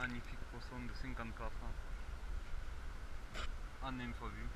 magnifique poisson de 54 ans. En info vue.